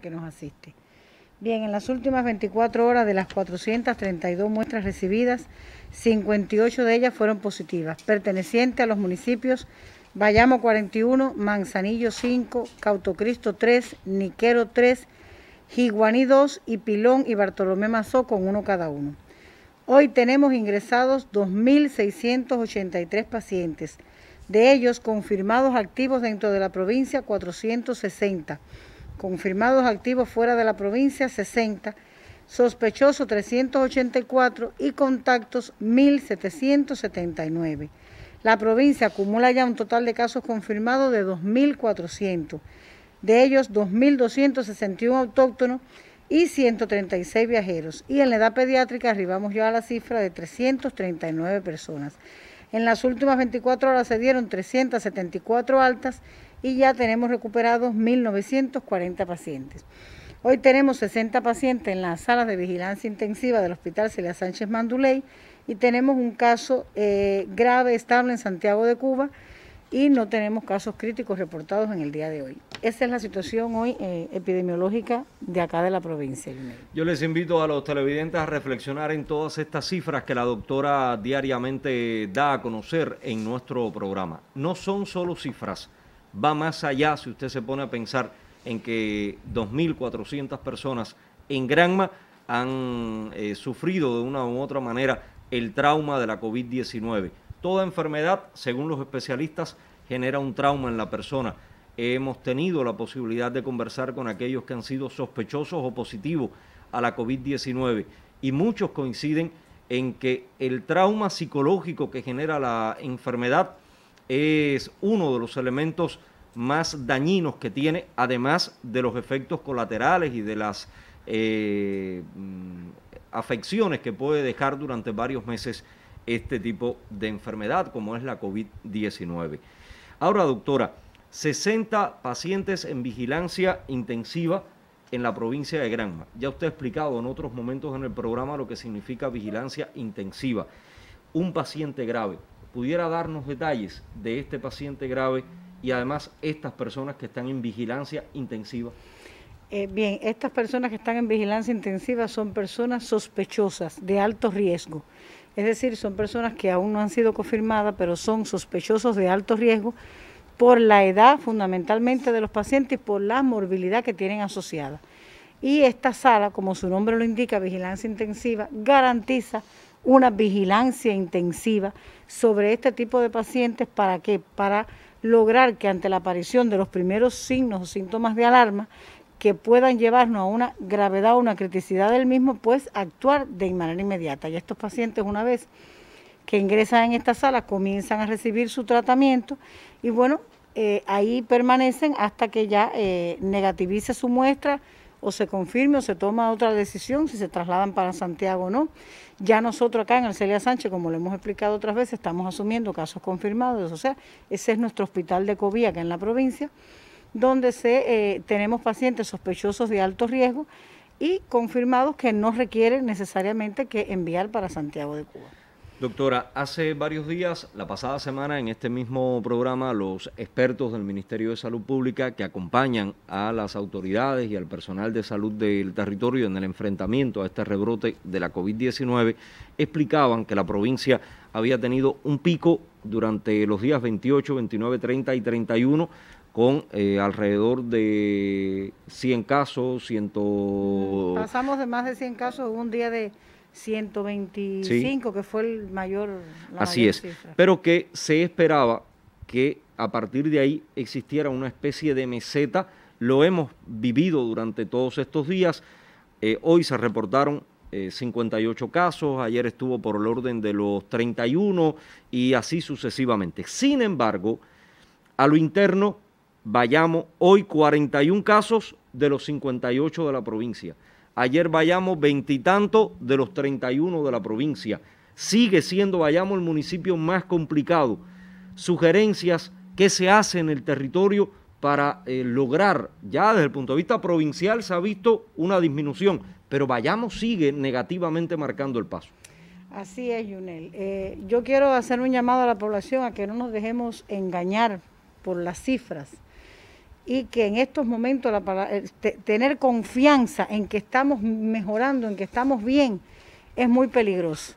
Que nos asiste. Bien, en las últimas 24 horas de las 432 muestras recibidas, 58 de ellas fueron positivas, pertenecientes a los municipios Bayamo 41, Manzanillo 5, Cautocristo 3, Niquero 3, Jiguaní 2 y Pilón y Bartolomé Mazó con uno cada uno. Hoy tenemos ingresados 2.683 pacientes, de ellos confirmados activos dentro de la provincia 460, confirmados activos fuera de la provincia 60, sospechosos 384 y contactos 1.779. La provincia acumula ya un total de casos confirmados de 2.400, de ellos 2.261 autóctonos y 136 viajeros. Y en la edad pediátrica arribamos ya a la cifra de 339 personas. En las últimas 24 horas se dieron 374 altas y ya tenemos recuperados 1.940 pacientes. Hoy tenemos 60 pacientes en las salas de vigilancia intensiva del Hospital Celia Sánchez Manduley y tenemos un caso eh, grave, estable en Santiago de Cuba y no tenemos casos críticos reportados en el día de hoy. Esa es la situación hoy eh, epidemiológica de acá de la provincia. Yo les invito a los televidentes a reflexionar en todas estas cifras que la doctora diariamente da a conocer en nuestro programa. No son solo cifras, va más allá si usted se pone a pensar en que 2.400 personas en Granma han eh, sufrido de una u otra manera el trauma de la COVID-19. Toda enfermedad, según los especialistas, genera un trauma en la persona. Hemos tenido la posibilidad de conversar con aquellos que han sido sospechosos o positivos a la COVID-19 y muchos coinciden en que el trauma psicológico que genera la enfermedad es uno de los elementos más dañinos que tiene, además de los efectos colaterales y de las eh, afecciones que puede dejar durante varios meses este tipo de enfermedad como es la COVID-19. Ahora, doctora, 60 pacientes en vigilancia intensiva en la provincia de Granma. Ya usted ha explicado en otros momentos en el programa lo que significa vigilancia intensiva. Un paciente grave. ¿Pudiera darnos detalles de este paciente grave y además estas personas que están en vigilancia intensiva? Eh, bien, estas personas que están en vigilancia intensiva son personas sospechosas de alto riesgo. Es decir, son personas que aún no han sido confirmadas, pero son sospechosos de alto riesgo por la edad fundamentalmente de los pacientes y por la morbilidad que tienen asociada. Y esta sala, como su nombre lo indica, vigilancia intensiva, garantiza una vigilancia intensiva sobre este tipo de pacientes para qué? Para lograr que ante la aparición de los primeros signos o síntomas de alarma, que puedan llevarnos a una gravedad o una criticidad del mismo, pues actuar de manera inmediata. Y estos pacientes, una vez que ingresan en esta sala, comienzan a recibir su tratamiento y bueno, eh, ahí permanecen hasta que ya eh, negativice su muestra o se confirme o se toma otra decisión si se trasladan para Santiago o no. Ya nosotros acá en el Celia Sánchez, como lo hemos explicado otras veces, estamos asumiendo casos confirmados, o sea, ese es nuestro hospital de COVID acá en la provincia donde se, eh, tenemos pacientes sospechosos de alto riesgo y confirmados que no requieren necesariamente que enviar para Santiago de Cuba. Doctora, hace varios días, la pasada semana, en este mismo programa, los expertos del Ministerio de Salud Pública que acompañan a las autoridades y al personal de salud del territorio en el enfrentamiento a este rebrote de la COVID-19 explicaban que la provincia había tenido un pico durante los días 28, 29, 30 y 31 con eh, alrededor de 100 casos, 100... Pasamos de más de 100 casos, un día de 125, que fue el mayor... Así es, pero que se esperaba que a partir de ahí existiera una especie de meseta, lo hemos vivido durante todos estos días, eh, hoy se reportaron 58 eh, casos, ayer estuvo por el orden de los 31 y así sucesivamente. Sin embargo, a lo interno vayamos hoy 41 casos de los 58 de la provincia. Ayer vayamos veintitantos de los 31 de la provincia. Sigue siendo vayamos el municipio más complicado. Sugerencias que se hacen en el territorio para eh, lograr, ya desde el punto de vista provincial se ha visto una disminución, pero vayamos sigue negativamente marcando el paso. Así es, Yunel. Eh, yo quiero hacer un llamado a la población a que no nos dejemos engañar por las cifras y que en estos momentos tener confianza en que estamos mejorando, en que estamos bien, es muy peligroso.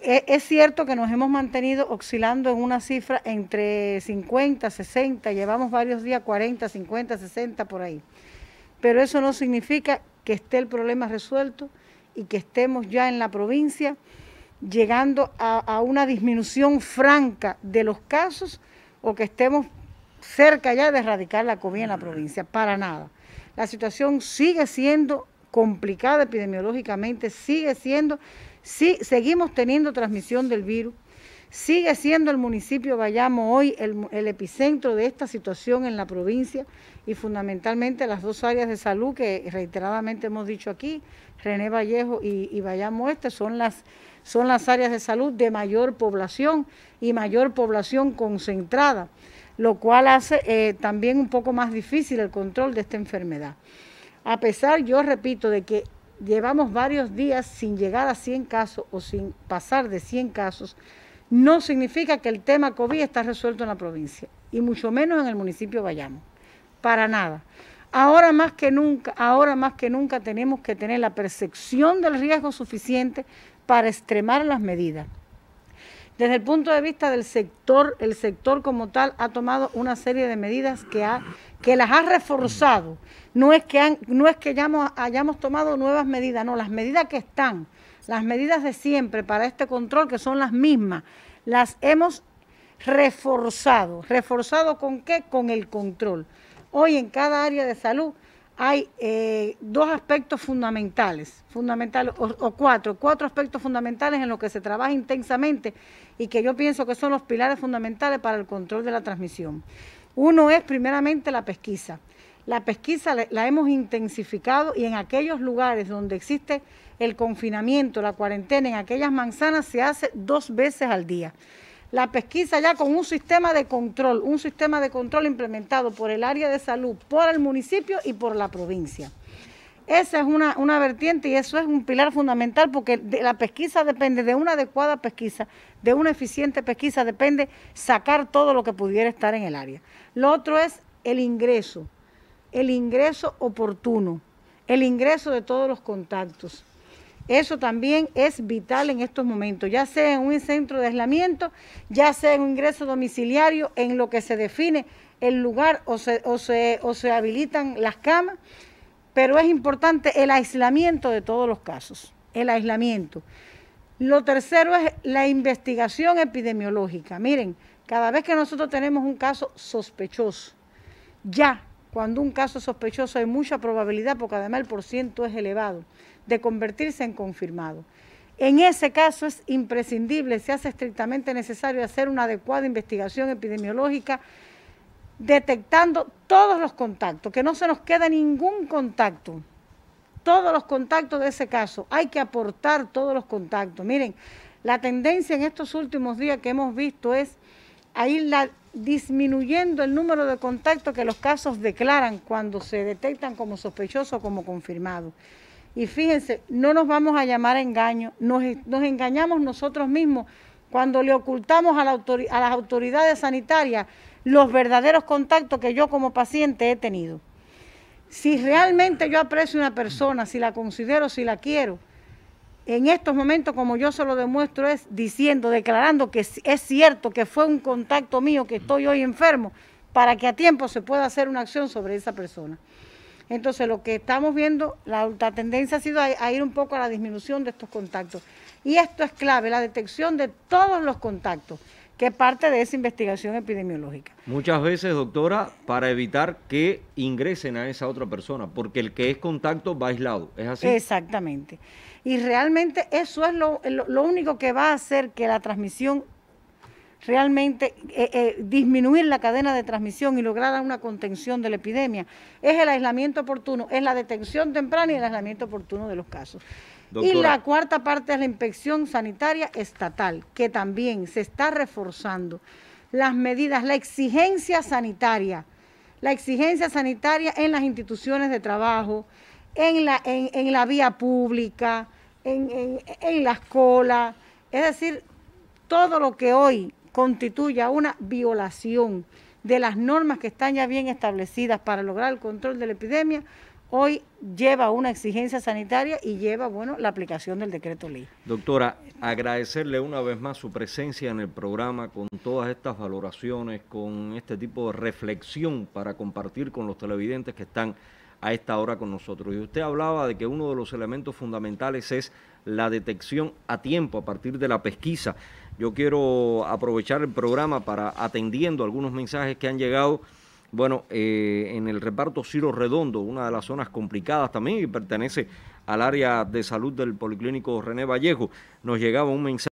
E, es cierto que nos hemos mantenido oscilando en una cifra entre 50, 60, llevamos varios días 40, 50, 60 por ahí. Pero eso no significa que esté el problema resuelto y que estemos ya en la provincia llegando a una disminución franca de los casos o que estemos cerca ya de erradicar la COVID en la provincia, para nada. La situación sigue siendo complicada epidemiológicamente, sigue siendo, sí, seguimos teniendo transmisión del virus, sigue siendo el municipio Bayamo hoy el, epicentro de esta situación en la provincia y fundamentalmente las dos áreas de salud que reiteradamente hemos dicho aquí, René Vallejo y, y Bayamo Este, son las, son las áreas de salud de mayor población y mayor población concentrada lo cual hace eh, también un poco más difícil el control de esta enfermedad. A pesar, yo repito, de que llevamos varios días sin llegar a 100 casos o sin pasar de 100 casos, no significa que el tema COVID está resuelto en la provincia, y mucho menos en el municipio Bayamo, para nada. Ahora más que nunca, ahora más que nunca tenemos que tener la percepción del riesgo suficiente para extremar las medidas. Desde el punto de vista del sector, el sector como tal ha tomado una serie de medidas que, ha, que las ha reforzado. No es que, no es que hayamos, hayamos tomado nuevas medidas, no, las medidas que están, las medidas de siempre para este control, que son las mismas, las hemos reforzado. ¿Reforzado con qué? Con el control. Hoy en cada área de salud hay eh, dos aspectos fundamentales, fundamentales o, cuatro, cuatro aspectos fundamentales en los que se trabaja intensamente y que yo pienso que son los pilares fundamentales para el control de la transmisión. Uno es primeramente la pesquisa. La pesquisa la hemos intensificado y en aquellos lugares donde existe el confinamiento, la cuarentena, en aquellas manzanas se hace dos veces al día la pesquisa ya con un sistema de control, un sistema de control implementado por el área de salud, por el municipio y por la provincia. Esa es una, una vertiente y eso es un pilar fundamental porque la pesquisa depende de una adecuada pesquisa, de una eficiente pesquisa, depende sacar todo lo que pudiera estar en el área. Lo otro es el ingreso, el ingreso oportuno, el ingreso de todos los contactos. Eso también es vital en estos momentos, ya sea en un centro de aislamiento, ya sea en un ingreso domiciliario, en lo que se define el lugar o se, o se, o se habilitan las camas, pero es importante el aislamiento de todos los casos, el aislamiento. Lo tercero es la investigación epidemiológica. Miren, cada vez que nosotros tenemos un caso sospechoso, ya cuando un caso sospechoso hay mucha probabilidad, porque además el porciento es elevado, de convertirse en confirmado. En ese caso es imprescindible, se hace estrictamente necesario hacer una adecuada investigación epidemiológica detectando todos los contactos, que no se nos quede ningún contacto, todos los contactos de ese caso, hay que aportar todos los contactos. Miren, la tendencia en estos últimos días que hemos visto es a ir disminuyendo el número de contactos que los casos declaran cuando se detectan como sospechosos o como confirmados. Y fíjense, no nos vamos a llamar a engaño, nos, engañamos nosotros mismos cuando le ocultamos a, a las autoridades sanitarias los verdaderos contactos que yo como paciente he tenido. Si realmente yo aprecio a una persona, si la considero, si la quiero, en estos momentos, como yo se lo demuestro, es diciendo, declarando que es cierto que fue un contacto mío, que estoy hoy enfermo, para que a tiempo se pueda hacer una acción sobre esa persona. Entonces, lo que estamos viendo, la, tendencia ha sido a, ir un poco a la disminución de estos contactos. Y esto es clave, la detección de todos los contactos, que parte de esa investigación epidemiológica. Muchas veces, doctora, para evitar que ingresen a esa otra persona, porque el que es contacto va aislado, ¿es así? Exactamente. Y realmente eso es lo, lo único que va a hacer que la transmisión realmente eh, eh, disminuir la cadena de transmisión y lograr una contención de la epidemia es el aislamiento oportuno, es la detención temprana y el aislamiento oportuno de los casos. Y la cuarta parte es la inspección sanitaria estatal, que también se está reforzando las medidas, la exigencia sanitaria, la exigencia sanitaria en las instituciones de trabajo, en la, en, la vía pública, en, en, en la escuela, es decir, todo lo que hoy constituya una violación de las normas que están ya bien establecidas para lograr el control de la epidemia, hoy lleva una exigencia sanitaria y lleva, bueno, la aplicación del decreto ley. Doctora, agradecerle una vez más su presencia en el programa con todas estas valoraciones, con este tipo de reflexión para compartir con los televidentes que están a esta hora con nosotros. Y usted hablaba de que uno de los elementos fundamentales es la detección a tiempo a partir de la pesquisa. Yo quiero aprovechar el programa para atendiendo algunos mensajes que han llegado bueno, eh, en el reparto Ciro Redondo, una de las zonas complicadas también y pertenece al área de salud del Policlínico René Vallejo, nos llegaba un mensaje.